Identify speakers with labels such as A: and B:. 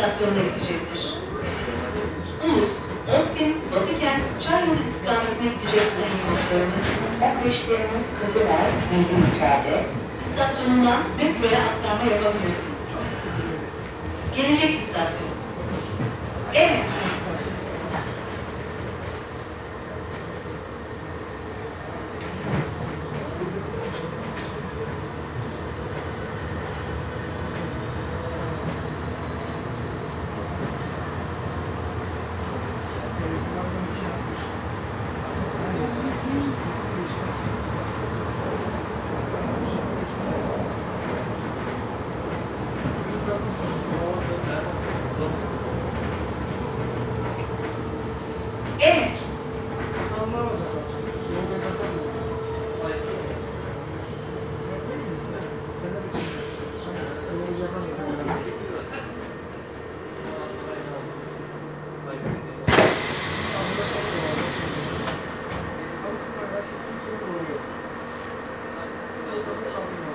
A: istasyonuna gidecektir. Ulus, Ostim, Batıkent, Çayyolu istikametine gidecek sayın yolcularımız.
B: 15 Temmuz Kızılay Milli Mücadele
A: İstasyonundan metroya aktarma yapabilirsiniz. Gelecek istasyon. Evet. 君。